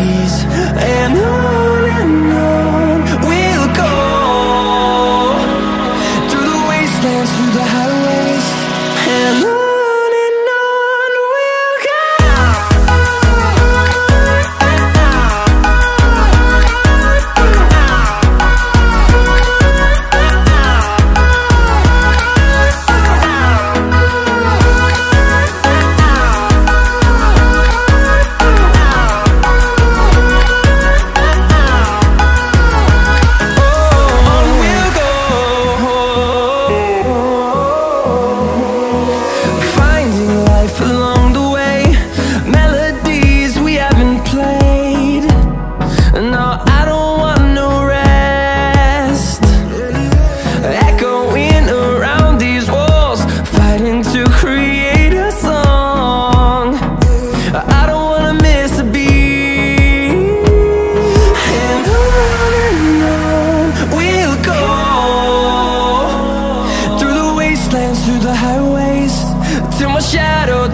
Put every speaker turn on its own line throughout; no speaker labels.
breeze and I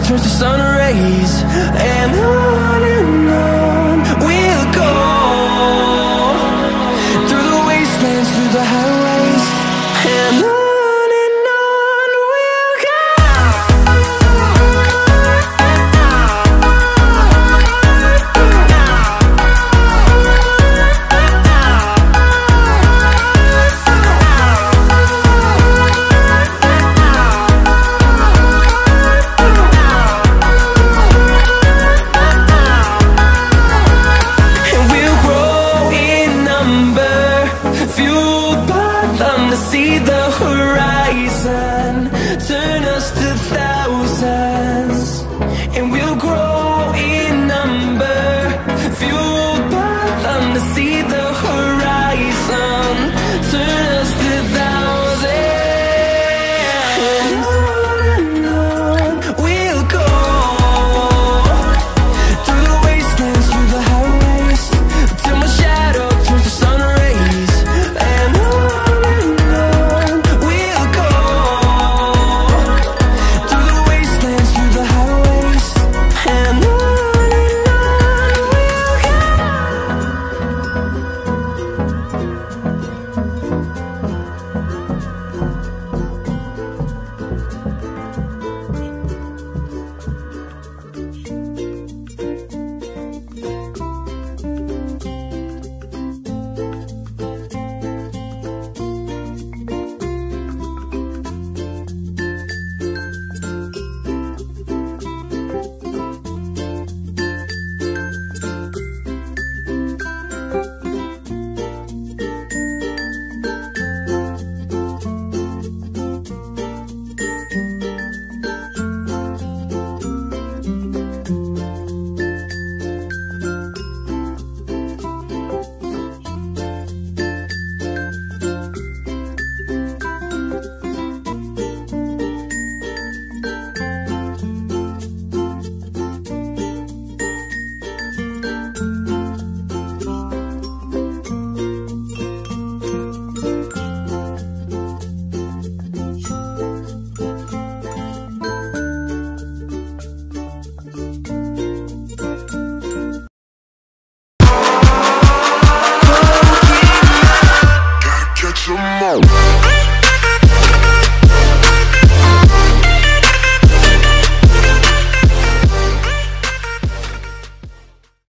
turns to sun rays. And on see the horizon.